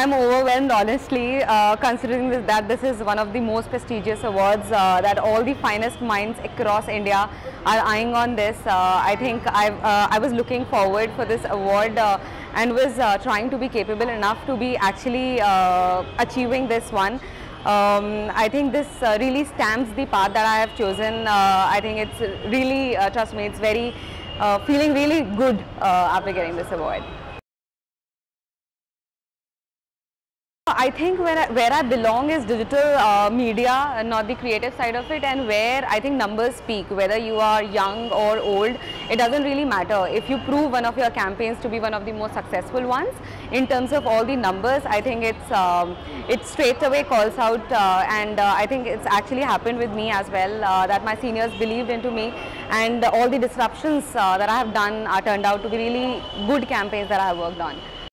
I'm overwhelmed honestly, uh, considering that this is one of the most prestigious awards uh, that all the finest minds across India are eyeing on this. Uh, I think I've, uh, I was looking forward for this award uh, and was uh, trying to be capable enough to be actually achieving this one. Um, I think this uh, really stamps the path that I have chosen. Uh, I think it's really, uh, trust me, it's very, feeling really good after getting this award. I think where I, where I belong is digital uh, media, and not the creative side of it, and where I think numbers speak. Whether you are young or old, it doesn't really matter. If you prove one of your campaigns to be one of the most successful ones, in terms of all the numbers, I think it's um, it straight away calls out, uh, and uh, I think it's actually happened with me as well. Uh, that my seniors believed into me, and all the disruptions uh, that I have done are turned out to be really good campaigns that I have worked on.